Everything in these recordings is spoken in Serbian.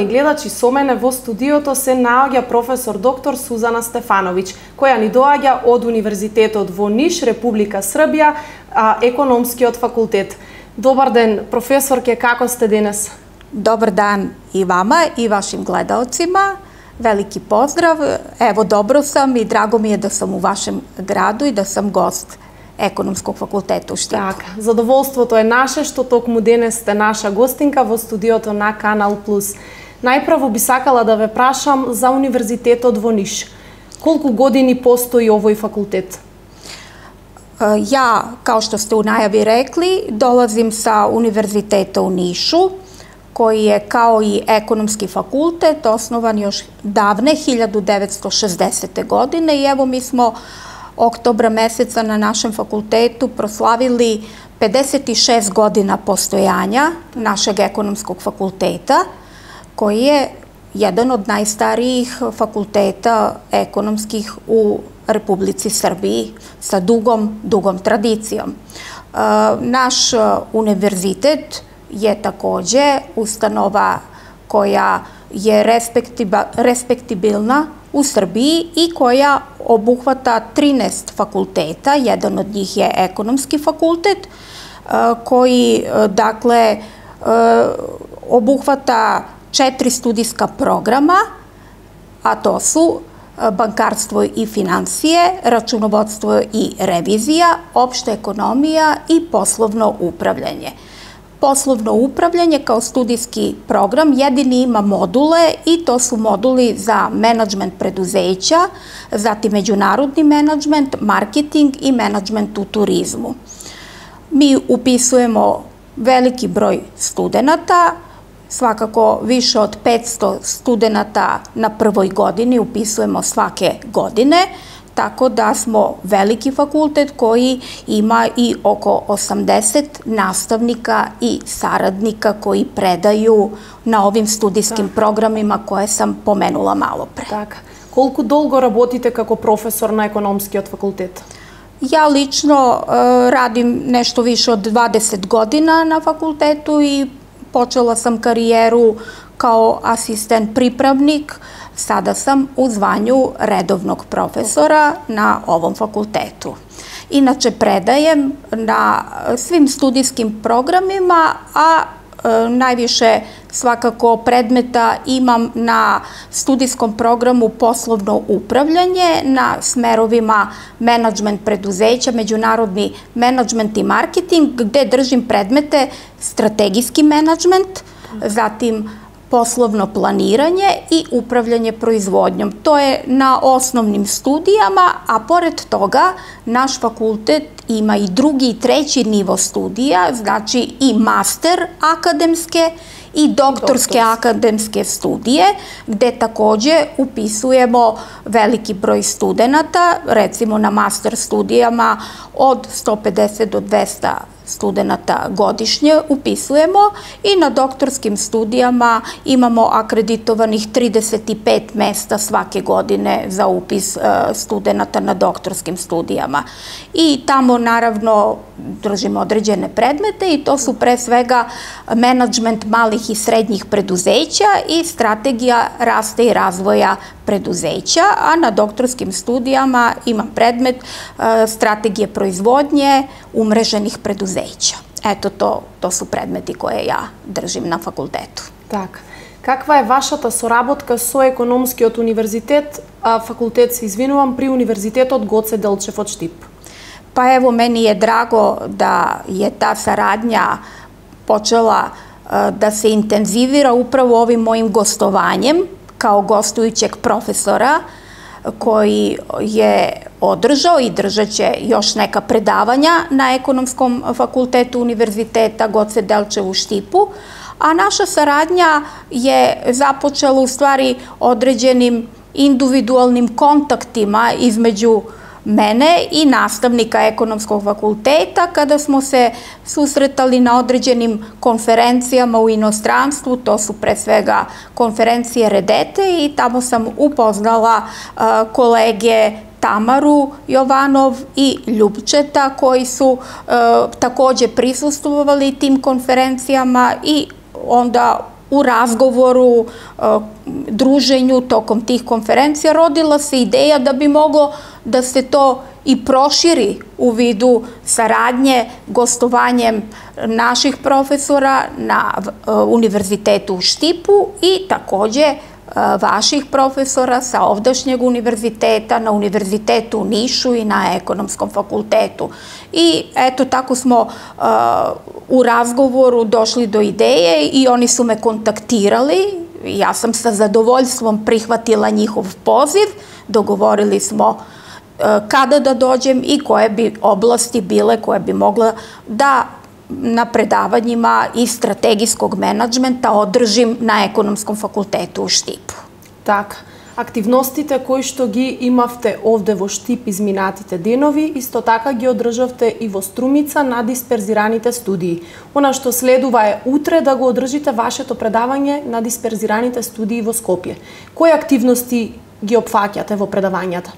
Почитувани гледачи, со мене во студиото се наоѓа професор доктор Сузана Стефановиќ, која ни доаѓа од Универзитетот во Ниш, Република Србија, а, економскиот факултет. Добар ден, професорке, како сте денес? Добар дан и вама и вашим гледалцима. Велики поздрав. Ево, добро сам и драго ми е да сам у вашем граду и да сам гост Економскog факултета у Штип. Така, задоволството е наше што токму денес сте наша гостинка во студиото на Канал Плюс. Најпрво би сакала да ве прашам за Универзитетот во Ниш. Колку години постои овој факултет? Ja, kao što ste u najavi rekli, dolazim sa Univerziteta u Nišu, koji je kao i ekonomski fakultet osnovan još davne 1960. godine i evo mi smo oktobra meseca na našem fakultetu proslavili 56 godina postojanja našeg ekonomskog fakulteta, koji je jedan od najstarijih fakulteta ekonomskih u Republici Srbiji sa dugom, dugom tradicijom. E, naš univerzitet je takođe ustanova koja je respektibilna u Srbiji i koja obuhvata 13 fakulteta, jedan od njih je ekonomski fakultet, e, koji, e, dakle, e, obuhvata četiri studijska programa, a to su bankarstvo i financije, računovodstvo i revizija, opšta ekonomija i poslovno upravljanje. Poslovno upravljanje kao studijski program jedini ima module i to su moduli za menadžment preduzeća, zatim međunarodni menadžment, marketing i menadžment u turizmu. Mi upisujemo veliki broj studenta, svakako više od 500 studenta na prvoj godini upisujemo svake godine, tako da smo veliki fakultet koji ima i oko 80 nastavnika i saradnika koji predaju na ovim studijskim tak. programima koje sam pomenula malo pre. Така. Колку долго работите како професор на економскиот факултет? Ja lično e, radim nešto više od 20 godina na fakultetu i počela sam karijeru kao asistent pripravnik Sada sam u zvanju redovnog profesora na ovom fakultetu. Inače predajem na svim studijskim programima, a najviše svakako predmeta imam na studijskom programu poslovno upravljanje, na smerovima menadžment preduzeća, međunarodni menadžment i marketing, gde držim predmete strategijski menadžment, zatim poslovno planiranje i upravljanje proizvodnjom. To je na osnovnim studijama, a pored toga naš fakultet ima i drugi i treći nivo studija, znači i master akademske i doktorske akademske studije, gde takođe upisujemo veliki broj studenta, recimo na master studijama od 150 do 200 studenta godišnje upisujemo i na doktorskim studijama imamo akreditovanih 35 mesta svake godine za upis e, studenta na doktorskim studijama. I tamo naravno držimo određene predmete i to su pre svega menadžment malih i srednjih preduzeća i strategija rasta i razvoja preduzeća, a na doktorskim studijama imam predmet e, strategije proizvodnje umreženih preduzeća. веќа. Ето то, то су предмети кои ја држим на факултету. Така. Каква е вашата соработка со Економскиот универзитет, а факултет се извинувам, при Универзитетот Гоце Делчев од Штип? Па ево, мени е драго да е таа сарадња почела да се интензивира управо овим моим гостованjem, као гостујучег професора, koji je održao i držat će još neka predavanja na ekonomskom fakultetu Univerziteta Goce Delče u Štipu, a naša saradnja je započela u stvari određenim individualnim kontaktima između mene i nastavnika ekonomskog fakulteta kada smo se susretali na određenim konferencijama u inostranstvu, to su pre svega konferencije Redete i tamo sam upoznala kolege Tamaru Jovanov i Ljubčeta koji su takođe prisustvovali tim konferencijama i onda u razgovoru, druženju tokom tih konferencija rodila se ideja da bi moglo da se to i proširi u vidu saradnje gostovanjem naših profesora na Univerzitetu u Štipu i takođe vaših profesora sa ovdašnjeg univerziteta, na univerzitetu u Nišu i na ekonomskom fakultetu. I eto, tako smo u razgovoru došli do ideje i oni su me kontaktirali. Ja sam sa zadovoljstvom prihvatila njihov poziv, dogovorili smo каде да дојдем и кое би области биле кое би могла да на предавањима и стратегиског менеджмента одржим на економском факултету у Штипу. Така. Активностите кои што ги имавте овде во Штип изминатите денови, исто така ги одржавте и во Струмица на дисперзираните студии. Она што следува е утре да го одржите вашето предавање на дисперзираните студии во Скопје. Кои активности ги опфаќате во предавањата?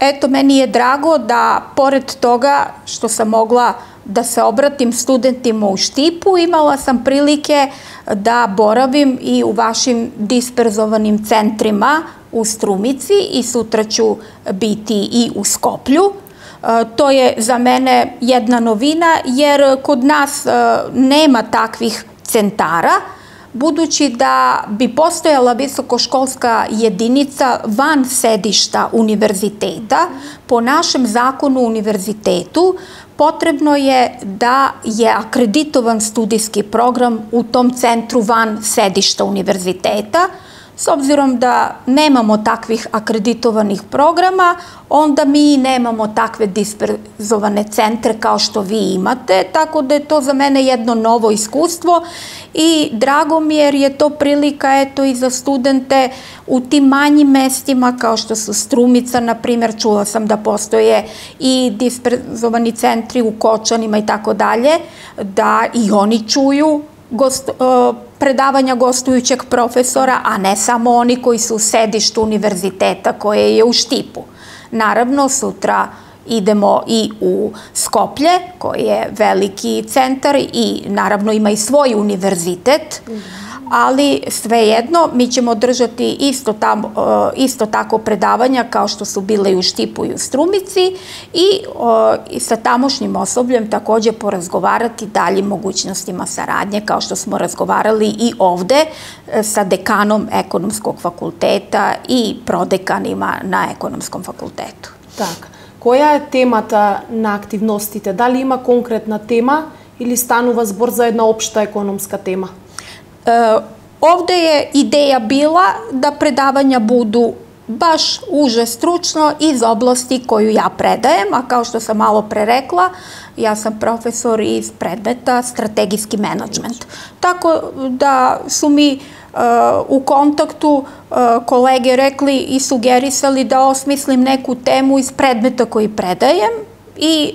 Eto, meni je drago da pored toga što sam mogla da se obratim studentima u Štipu, imala sam prilike da boravim i u vašim disperzovanim centrima u Strumici i sutra ću biti i u Skoplju. To je za mene jedna novina jer kod nas nema takvih centara, budući da bi postojala visokoškolska jedinica van sedišta univerziteta, po našem zakonu univerzitetu potrebno je da je akreditovan studijski program u tom centru van sedišta univerziteta, S obzirom da nemamo takvih akreditovanih programa, onda mi nemamo takve disperzovane centre kao što vi imate, tako da je to za mene jedno novo iskustvo i drago mi jer je to prilika eto i za studente u tim manjim mestima kao što su Strumica, na primjer, čula sam da postoje i disperzovani centri u Kočanima i tako dalje, da i oni čuju gost, predavanja gostujućeg profesora, a ne samo oni koji su u sedištu univerziteta koje je u Štipu. Naravno, sutra idemo i u Skoplje, koji je veliki centar i naravno ima i svoj univerzitet. Mm -hmm ali svejedno mi ćemo držati isto, tam, e, isto tako predavanja kao što su bile i u Štipu i u Strumici i, sa tamošnjim osobljem takođe porazgovarati daljim mogućnostima saradnje kao što smo razgovarali i ovde e, sa dekanom ekonomskog fakulteta i prodekanima na ekonomskom fakultetu. Так. Која е темата на активностите? Дали има конкретна тема или станува збор за една општа економска тема? E, ovde je ideja bila da predavanja budu baš uže stručno iz oblasti koju ja predajem, a kao što sam malo pre rekla, ja sam profesor iz predmeta strategijski menadžment. Tako da su mi uh, u kontaktu uh, kolege rekli i sugerisali da osmislim neku temu iz predmeta koji predajem i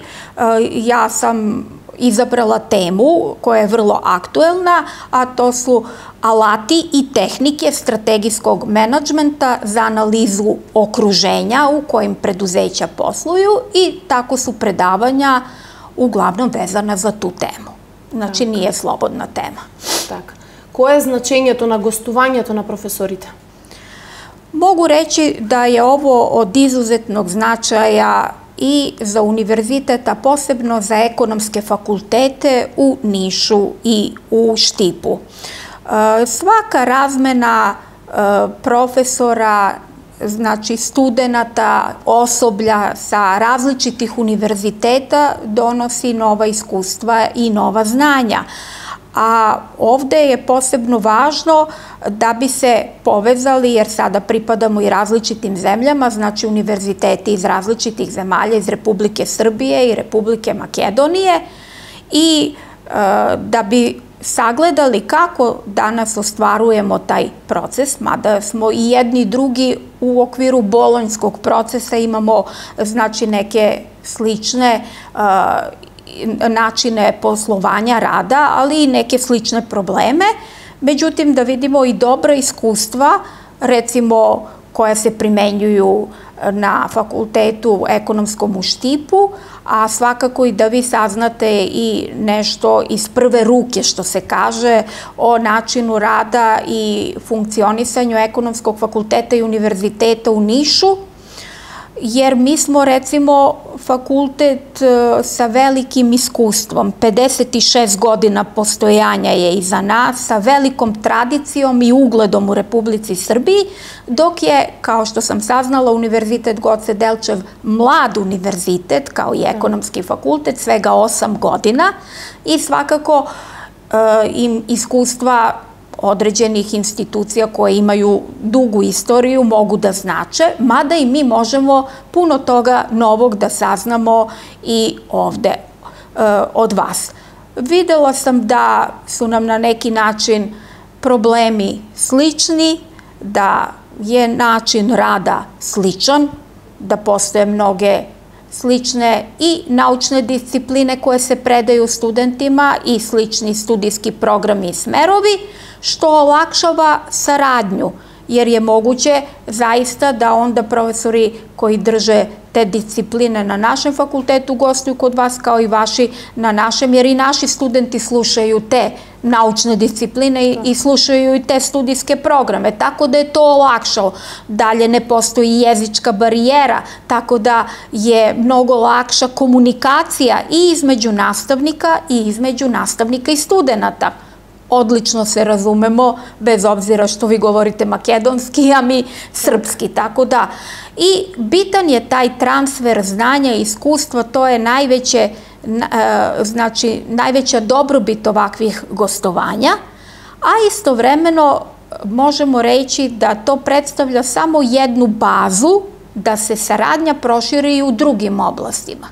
ja sam izabrala temu koja je vrlo aktuelna, a to su alati i tehnike strategijskog menadžmenta za analizu okruženja u kojim preduzeća posluju i tako su predavanja uglavnom vezana za tu temu. Znači, nije slobodna tema. Так. Koje je značenjeto na gostovanjeto na profesorite? Mogu reći da je ovo od izuzetnog značaja i za univerzitet, a posebno za ekonomske fakultete u Nišu i u Štipu. E, svaka razmena e, profesora, znači studenta, osoblja sa različitih univerziteta donosi nova iskustva i nova znanja. A ovde je posebno važno da bi se povezali, jer sada pripadamo i različitim zemljama, znači univerziteti iz različitih zemalja, iz Republike Srbije i Republike Makedonije. I e, da bi sagledali kako danas ostvarujemo taj proces, mada smo i jedni i drugi u okviru bolonjskog procesa imamo znači neke slične uh, načine poslovanja rada, ali i neke slične probleme. Međutim, da vidimo i dobra iskustva, recimo koja se primenjuju na fakultetu ekonomskom u Štipu, a svakako i da vi saznate i nešto iz prve ruke, što se kaže, o načinu rada i funkcionisanju ekonomskog fakulteta i univerziteta u Nišu, jer mi smo recimo fakultet e, sa velikim iskustvom, 56 godina postojanja je iza nas, sa velikom tradicijom i ugledom u Republici Srbiji, dok je, kao što sam saznala, Univerzitet Goce Delčev mlad univerzitet, kao i ekonomski fakultet, svega 8 godina. I svakako e, im iskustva određenih institucija koje imaju dugu istoriju mogu da znače, mada i mi možemo puno toga novog da saznamo i ovde e, od vas. Videla sam da su nam na neki način problemi slični, da je način rada sličan, da postoje mnoge slične i naučne discipline koje se predaju studentima i slični studijski programi i smerovi, što olakšava saradnju, jer je moguće zaista da onda profesori koji drže te discipline na našem fakultetu gostuju kod vas kao i vaši na našem, jer i naši studenti slušaju te naučne discipline i, i slušaju i te studijske programe, tako da je to olakšalo. Dalje ne postoji jezička barijera, tako da je mnogo lakša komunikacija i između nastavnika i između nastavnika i studenta odlično se razumemo, bez obzira što vi govorite makedonski, a mi srpski, tako da. I bitan je taj transfer znanja i iskustva, to je najveće, e, znači, najveća dobrobit ovakvih gostovanja, a istovremeno možemo reći da to predstavlja samo jednu bazu da se saradnja proširi i u drugim oblastima.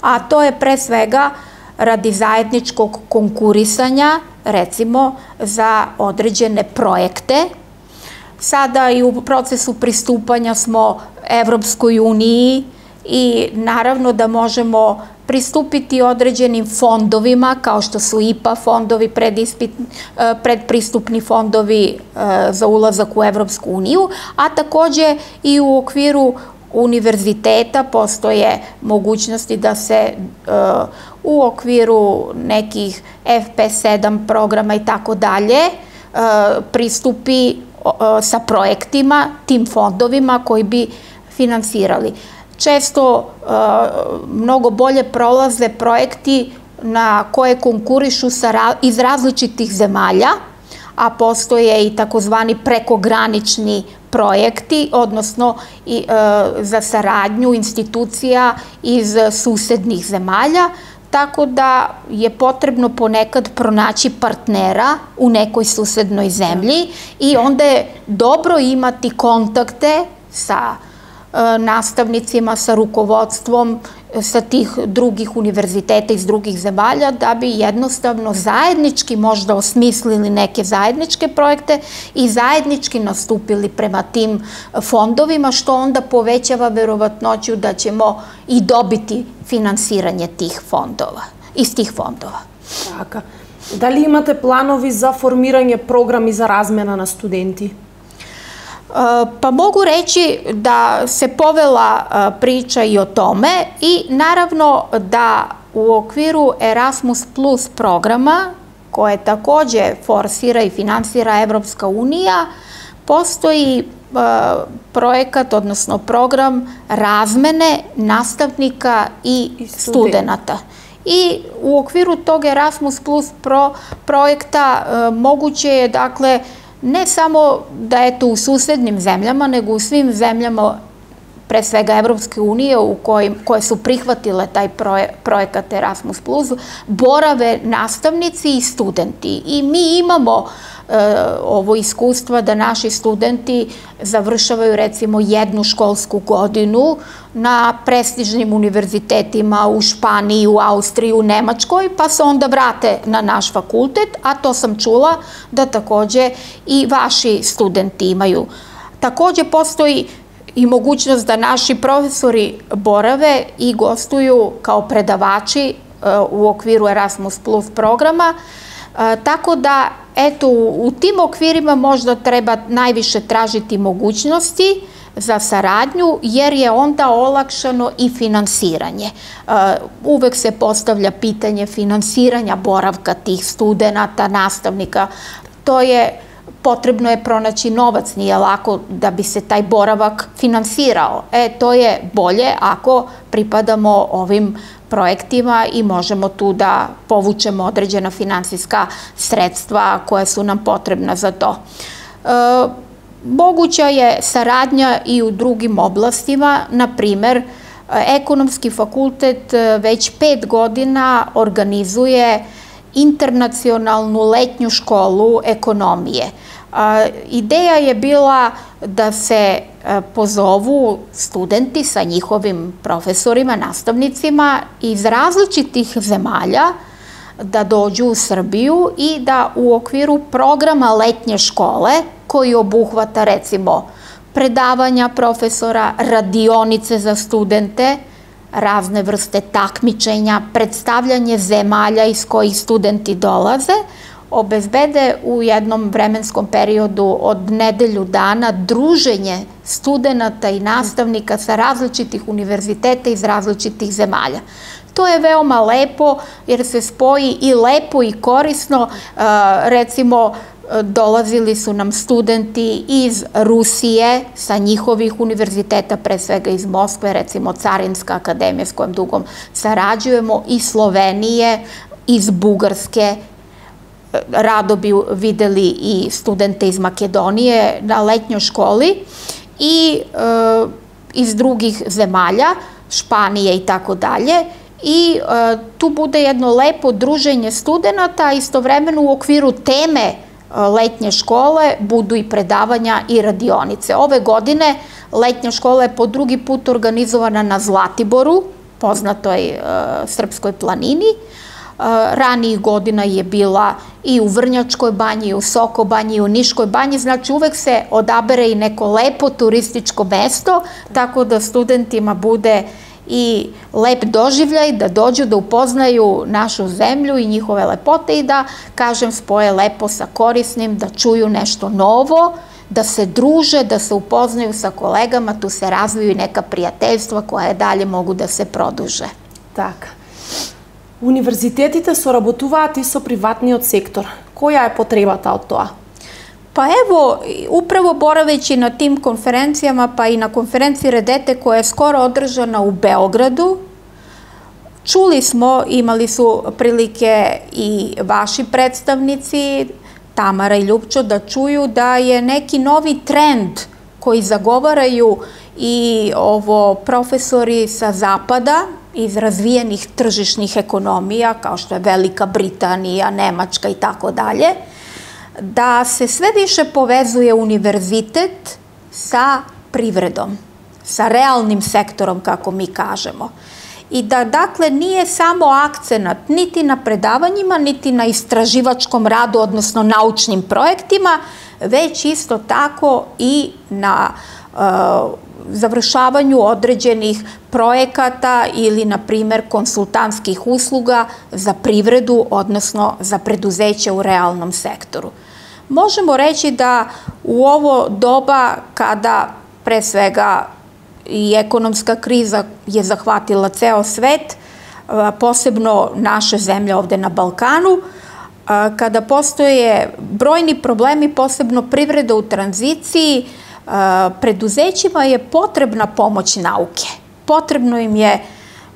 A to je pre svega radi zajedničkog konkurisanja recimo za određene projekte. Sada i u procesu pristupanja smo Evropskoj uniji i naravno da možemo pristupiti određenim fondovima kao što su IPA fondovi, e, predpristupni fondovi e, za ulazak u Evropsku uniju, a takođe i u okviru univerziteta postoje mogućnosti da se uh, u okviru nekih FP7 programa i tako dalje uh, pristupi uh, sa projektima, tim fondovima koji bi finansirali. Često mnogo bolje prolaze projekti na koje konkurišu iz različitih zemalja, a postoje i takozvani prekogranični projekti, odnosno i, e, za saradnju institucija iz susednih zemalja, tako da je potrebno ponekad pronaći partnera u nekoj susednoj zemlji i onda je dobro imati kontakte sa e, nastavnicima, sa rukovodstvom sa tih drugih univerziteta iz drugih zemalja da bi jednostavno zajednički možda osmislili neke zajedničke projekte i zajednički nastupili prema tim fondovima, što onda povećava verovatnoću da ćemo i dobiti finansiranje tih fondova, iz tih fondova. Така. Дали имате планови за формирање програми за размена на студенти? Pa mogu reći da se povela priča i o tome i naravno da u okviru Erasmus Plus programa, koje takođe forsira i finansira Evropska unija, postoji projekat, odnosno program razmene nastavnika i studenta. I u okviru tog Erasmus Plus pro, projekta moguće je, dakle, ne samo da je to u susednim zemljama, nego u svim zemljama pre svega Evropske unije u kojim, koje su prihvatile taj proje, projekat Erasmus+, borave nastavnici i studenti. I mi imamo e, ovo iskustva da naši studenti završavaju recimo jednu školsku godinu na prestižnim univerzitetima u Španiji, u Austriji, u Nemačkoj, pa se onda vrate na naš fakultet, a to sam čula da takođe i vaši studenti imaju. Takođe postoji i mogućnost da naši profesori borave i gostuju kao predavači e, u okviru Erasmus Plus programa, e, tako da eto u tim okvirima možda treba najviše tražiti mogućnosti za saradnju, jer je onda olakšano i finansiranje. E, uvek se postavlja pitanje finansiranja boravka tih studenta, nastavnika. To je potrebno je pronaći novac, nije lako da bi se taj boravak finansirao. E, to je bolje ako pripadamo ovim projektima i možemo tu da povučemo određena finansijska sredstva koja su nam potrebna za to. E, moguća je saradnja i u drugim oblastima, na primer, Ekonomski fakultet već pet godina organizuje internacionalnu letnju školu ekonomije. Ideja je bila da se e, pozovu studenti sa njihovim profesorima, nastavnicima iz različitih zemalja da dođu u Srbiju i da u okviru programa letnje škole koji obuhvata recimo predavanja profesora, radionice za studente, razne vrste takmičenja, predstavljanje zemalja iz kojih studenti dolaze, obezbede u jednom vremenskom periodu od nedelju dana druženje studenta i nastavnika sa različitih univerziteta iz različitih zemalja. To je veoma lepo jer se spoji i lepo i korisno, recimo dolazili su nam studenti iz Rusije sa njihovih univerziteta, pre svega iz Moskve, recimo Carinska akademija s kojom dugom sarađujemo, i Slovenije, iz Bugarske, rado bi videli i studente iz Makedonije na letnjoj školi. I e, iz drugih zemalja, Španije i tako dalje, i e, tu bude jedno lepo druženje studenta, istovremeno u okviru teme e, letnje škole budu i predavanja i radionice. Ove godine letnja škola je po drugi put organizovana na Zlatiboru, poznatoj e, srpskoj planini, ranijih godina je bila i u Vrnjačkoj banji, i u Soko banji, i u Niškoj banji, znači uvek se odabere i neko lepo turističko mesto, tako da studentima bude i lep doživljaj da dođu da upoznaju našu zemlju i njihove lepote i da, kažem, spoje lepo sa korisnim, da čuju nešto novo, da se druže, da se upoznaju sa kolegama, tu se razviju i neka prijateljstva koje dalje mogu da se produže. Така. Универзитетите соработуваат и со приватниот сектор. Која е потребата од тоа? Pa evo, upravo boraveći na tim konferencijama, pa i na konferenciji Redete koja je skoro održana u Beogradu, čuli smo, imali su prilike i vaši predstavnici, Tamara i Ljubčo, da čuju da je neki novi trend koji zagovaraju i ovo profesori sa zapada, iz razvijenih tržišnih ekonomija, kao što je Velika Britanija, Nemačka i tako dalje, da se sve više povezuje univerzitet sa privredom, sa realnim sektorom, kako mi kažemo. I da, dakle, nije samo akcenat niti na predavanjima, niti na istraživačkom radu, odnosno naučnim projektima, već isto tako i na uh, završavanju određenih projekata ili, na primer, konsultantskih usluga za privredu, odnosno za preduzeće u realnom sektoru. Možemo reći da u ovo doba kada pre svega i ekonomska kriza je zahvatila ceo svet, posebno naše zemlje ovde na Balkanu, kada postoje brojni problemi, posebno privreda u tranziciji, preduzećima je potrebna pomoć nauke. Potrebno im je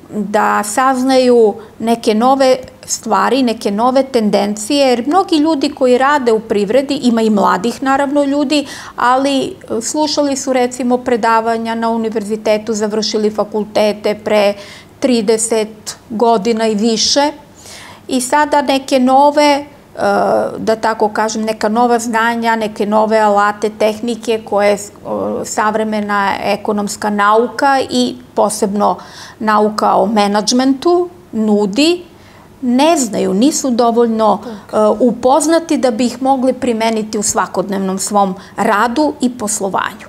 da saznaju neke nove stvari, neke nove tendencije, jer mnogi ljudi koji rade u privredi, ima i mladih naravno ljudi, ali e, slušali su recimo predavanja na univerzitetu, završili fakultete pre 30 godina i više. I sada neke nove da tako kažem, neka nova znanja, neke nove alate, tehnike koje savremena ekonomska nauka i posebno nauka o menadžmentu nudi ne znaju, nisu dovoljno uh, upoznati da bi ih mogli primeniti u svakodnevnom svom radu i poslovanju.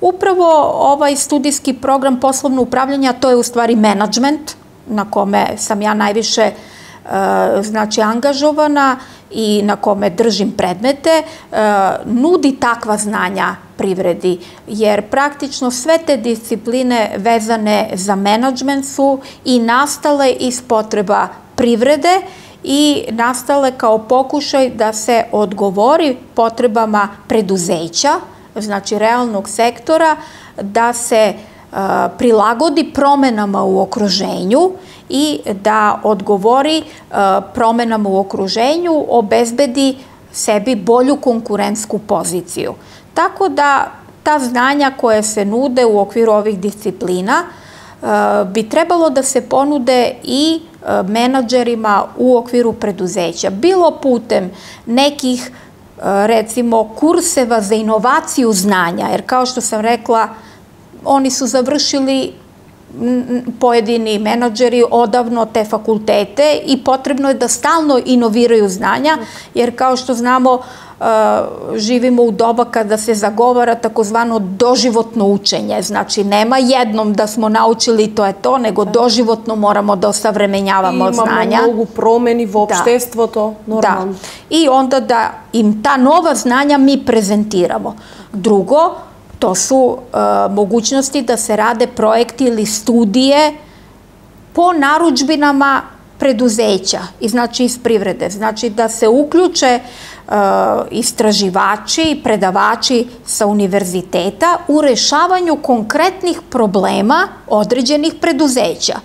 Upravo ovaj studijski program poslovno upravljanja, to je u stvari management, na kome sam ja najviše uh, znači angažovana i na kome držim predmete, uh, nudi takva znanja privredi, jer praktično sve te discipline vezane za menadžment su i nastale iz potreba privrede i nastale kao pokušaj da se odgovori potrebama preduzeća, znači realnog sektora, da se prilagodi promenama u okruženju i da odgovori promenama u okruženju, obezbedi sebi bolju konkurentsku poziciju. Tako da ta znanja koje se nude u okviru ovih disciplina bi trebalo da se ponude i e, menadžerima u okviru preduzeća, bilo putem nekih e, recimo kurseva za inovaciju znanja, jer kao što sam rekla, oni su završili pojedini menadžeri odavno te fakultete i potrebno je da stalno inoviraju znanja, jer kao što znamo, živimo u doba kada se zagovara takozvano doživotno učenje. Znači, nema jednom da smo naučili to je to, nego doživotno moramo da osavremenjavamo znanja. Imamo mnogu promeni v obštestvo, da. to normalno. Da. I onda da im ta nova znanja mi prezentiramo. Drugo, to su uh, mogućnosti da se rade projekti ili studije po naručbinama preduzeća i znači iz privrede. Znači da se uključe uh, istraživači i predavači sa univerziteta u rešavanju konkretnih problema određenih preduzeća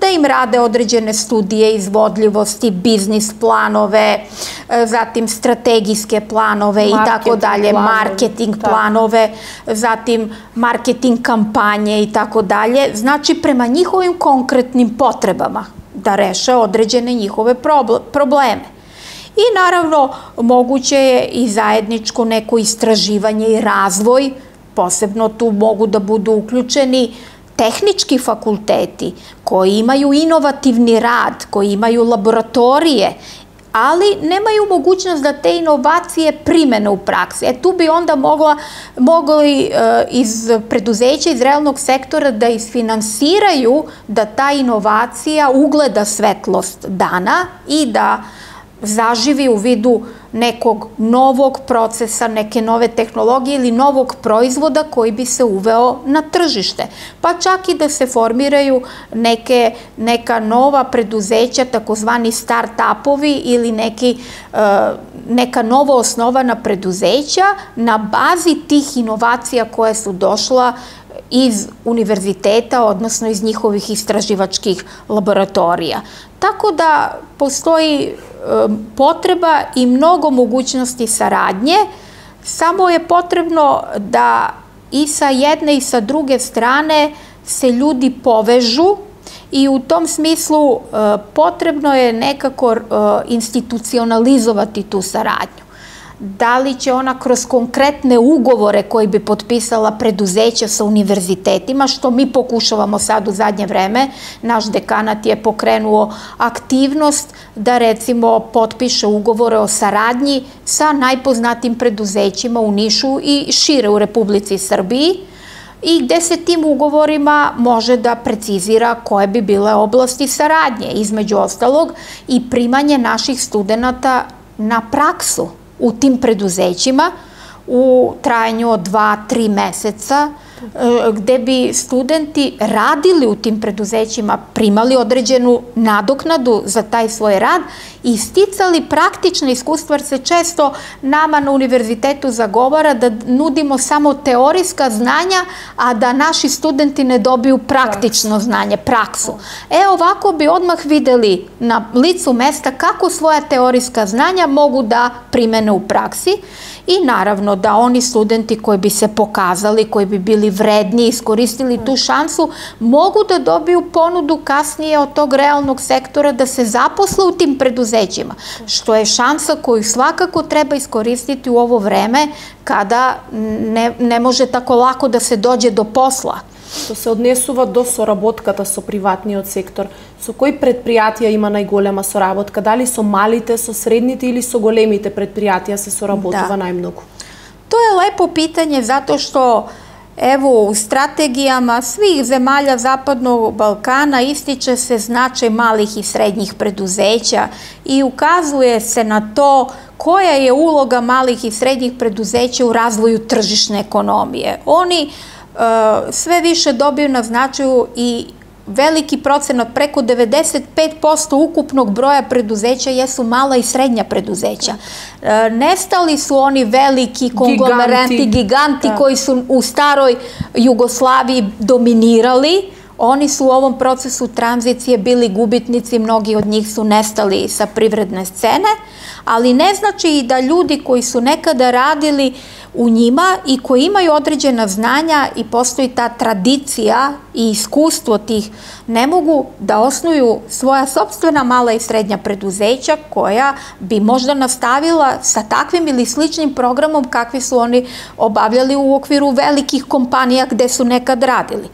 da im rade određene studije izvodljivosti, biznis planove, e, zatim strategijske planove i tako dalje, marketing planove, zatim marketing kampanje i tako dalje. Znači, prema njihovim konkretnim potrebama da reše određene njihove probleme. I naravno, moguće je i zajedničko neko istraživanje i razvoj, posebno tu mogu da budu uključeni tehnički fakulteti koji imaju inovativni rad, koji imaju laboratorije, ali nemaju mogućnost da te inovacije primene u praksi. E tu bi onda mogla, mogli e, iz preduzeća, iz realnog sektora da isfinansiraju da ta inovacija ugleda svetlost dana i da zaživi u vidu nekog novog procesa, neke nove tehnologije ili novog proizvoda koji bi se uveo na tržište. Pa čak i da se formiraju neke, neka nova preduzeća, takozvani start-upovi ili neki, e, neka novo osnovana preduzeća na bazi tih inovacija koje su došla iz univerziteta, odnosno iz njihovih istraživačkih laboratorija. Tako da postoji potreba i mnogo mogućnosti saradnje, samo je potrebno da i sa jedne i sa druge strane se ljudi povežu i u tom smislu potrebno je nekako institucionalizovati tu saradnju da li će ona kroz konkretne ugovore koji bi potpisala preduzeća sa univerzitetima, što mi pokušavamo sad u zadnje vreme. Naš dekanat je pokrenuo aktivnost da recimo potpiše ugovore o saradnji sa najpoznatim preduzećima u Nišu i šire u Republici Srbiji i gde se tim ugovorima može da precizira koje bi bile oblasti saradnje, između ostalog i primanje naših studenta na praksu u tim preduzećima u trajanju od 2-3 meseca gde bi studenti radili u tim preduzećima, primali određenu nadoknadu za taj svoj rad i sticali praktične iskustva, jer se često nama na univerzitetu zagovara da nudimo samo teorijska znanja, a da naši studenti ne dobiju praktično znanje, praksu. E, ovako bi odmah videli na licu mesta kako svoja teorijska znanja mogu da primene u praksi i naravno da oni studenti koji bi se pokazali, koji bi bili vredni, iskoristili tu šansu, mogu da dobiju ponudu kasnije od tog realnog sektora da se zaposle u tim preduzećima, što je šansa koju svakako treba iskoristiti u ovo vreme kada ne, ne može tako lako da se dođe do posla што се однесува до соработката со приватниот сектор. Со кои предпријатија има најголема соработка? Дали со малите, со средните или со големите предпријатија се соработува да. најмногу? Тоа е лепо питање затоа што Ево, у стратегијама свих земалја Западног Балкана истиче се значај малих и средњих предузеќа и указуе се на то која е улога малих и средњих предузеќа у развоју тржишне економије. Они sve više dobiju na značaju i veliki procenat, preko 95% ukupnog broja preduzeća jesu mala i srednja preduzeća. E, nestali su oni veliki konglomeranti, giganti, giganti da. koji su u staroj Jugoslaviji dominirali, Oni su u ovom procesu tranzicije bili gubitnici, mnogi od njih su nestali sa privredne scene, ali ne znači i da ljudi koji su nekada radili u njima i koji imaju određena znanja i postoji ta tradicija i iskustvo tih, ne mogu da osnuju svoja sobstvena mala i srednja preduzeća koja bi možda nastavila sa takvim ili sličnim programom kakvi su oni obavljali u okviru velikih kompanija gde su nekad radili.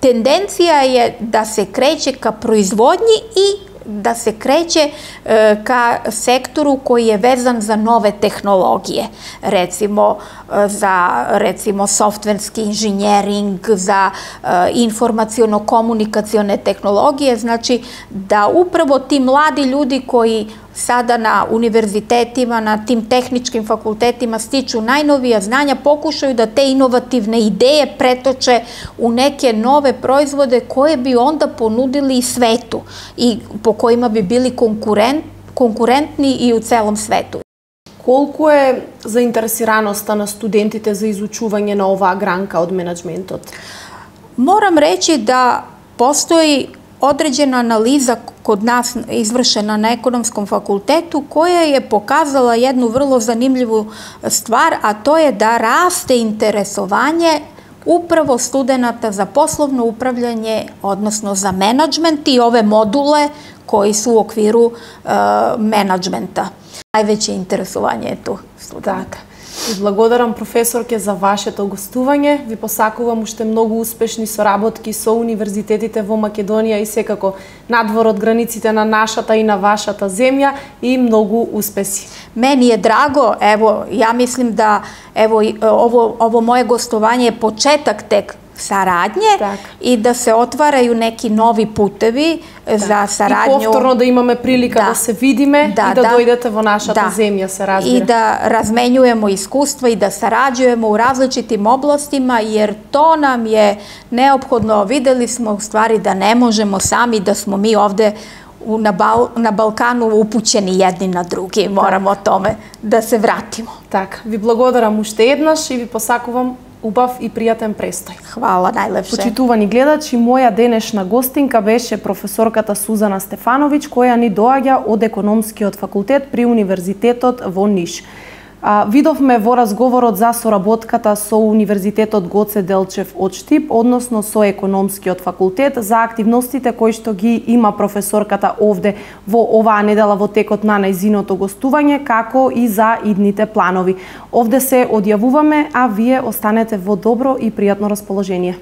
Tendencija je da se kreće ka proizvodnji i da se kreće e, ka sektoru koji je vezan za nove tehnologije, recimo e, za recimo softverski inženjering, za e, informaciono-komunikacione tehnologije, znači da upravo ti mladi ljudi koji sada na univerzitetima, na tim tehničkim fakultetima stiču najnovija znanja, pokušaju da te inovativne ideje pretoče u neke nove proizvode koje bi onda ponudili i svetu i po kojima bi bili konkurent, konkurentni i u celom svetu. Колку е заинтересираноста на студентите за изучување на оваа гранка од менеджментот? Морам речи да постои određena analiza kod nas izvršena na ekonomskom fakultetu koja je pokazala jednu vrlo zanimljivu stvar, a to je da raste interesovanje upravo studenta za poslovno upravljanje, odnosno za menadžment i ove module koji su u okviru uh, menadžmenta. Najveće interesovanje je tu studenta. Так. Ви благодарам професорке за вашето гостување. Ви посакувам уште многу успешни соработки со универзитетите во Македонија и секако надвор од границите на нашата и на вашата земја и многу успеси. Мени е драго, ево, ја мислим да ево ово ово мое гостување е почеток тек saradnje tak. i da se otvaraju neki novi putevi tak. za saradnju. I povtorno da imame prilika da, da se vidime da, i da, da dojdete vo našata da. zemlja se razvira. I da razmenjujemo iskustva i da sarađujemo u različitim oblastima jer to nam je neophodno. Videli smo u stvari da ne možemo sami, da smo mi ovde u, na, Bal, na Balkanu upućeni jedni na drugi. Moramo o tome da se vratimo. Tak, vi благодарам уште еднаш и ви посакувам убав и пријатен престој. Хвала најлепше. Почитувани гледачи, моја денешна гостинка беше професорката Сузана Стефановиќ, која ни доаѓа од економскиот факултет при Универзитетот во Ниш. А, видовме во разговорот за соработката со Универзитетот Гоце Делчев од Штип, односно со економскиот факултет, за активностите кои што ги има професорката овде во оваа недела во текот на најзиното гостување, како и за идните планови. Овде се одјавуваме, а вие останете во добро и пријатно расположение.